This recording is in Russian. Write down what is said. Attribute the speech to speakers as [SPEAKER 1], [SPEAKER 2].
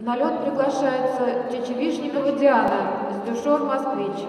[SPEAKER 1] На лед приглашается Чечевишникова Диана, Сдюшов Москвич.